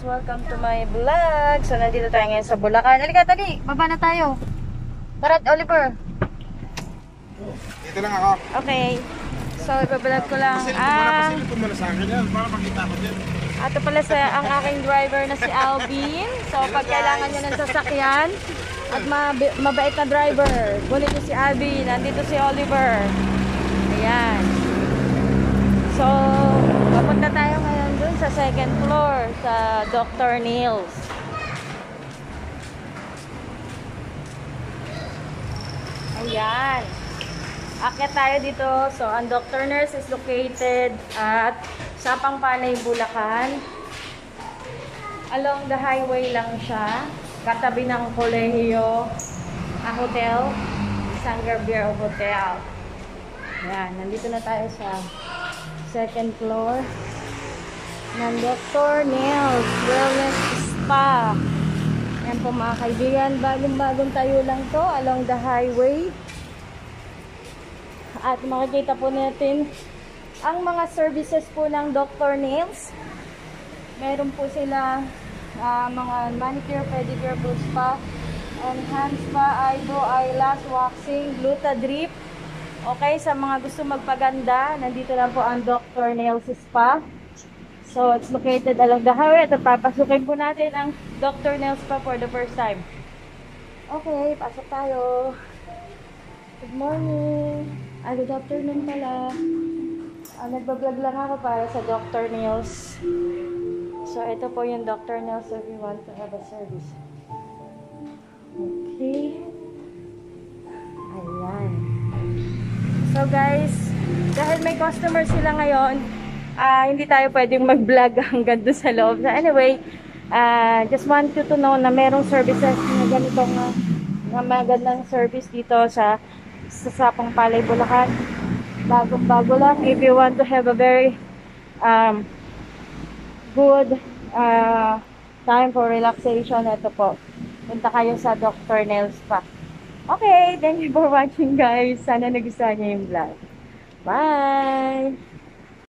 Welcome to my vlog. So, nandito tayo ngayon sa Bulacan. Halika, tali. Baba na tayo. Barat, Oliver. Dito lang ako. Okay. So, ibablog ko lang. Muna, Ah, pasilip ko muna sa akin yan. Para makita ko dyan. Ito pala sa ang aking driver na si Alvin. So, pag kailangan nyo ng sasakyan at mabi- mabait na driver, nyo si Alvin. Nandito si Oliver. Ayan. So, papunta tayo ngayon dun sa second floor sa Dr. Nails. Ayan. Akyat tayo dito. So, ang Dr. Nurse is located at Sapang Panay, Bulacan. Along the highway lang siya. Katabi ng kolehiyo, a hotel, Sangarbier Hotel. Ayan, nandito na tayo sa second floor ng Dr. Nails Wellness Spa. Ayan po mga kaibigan, bagong-bagong tayo lang to along the highway. At makikita po natin ang mga services po ng Dr. Nails. Meron po sila ah, mga manicure, pedicure, foot spa, enhanced spa, eyebrow, eyelash, waxing, gluta drip. Okay, sa mga gusto magpaganda, nandito lang po ang Dr. Nails Spa. So, it's located along the highway. At papasukin po natin ang Dr. Nails Spa for the first time. Okay, pasok tayo. Good morning. Ah, good afternoon pala. Ah, nagbablog lang ako para sa Dr. Nails. So, ito po yung Dr. Nails if you want to have a service. Okay. Ayan. So, guys, dahil may customer sila ngayon, ah hindi tayo pwedeng mag-vlog hanggang doon sa loob. So, anyway, ah just want you to know na merong services na ganitong uh, na magandang service dito sa sa Sapang Palay, Bulacan. Bagong-bago lang. If you want to have a very um, good uh, time for relaxation, ito po. Punta kayo sa Dr. Nails Spa. Okay, thank you for watching guys. Sana nagustuhan niyo yung vlog. Bye!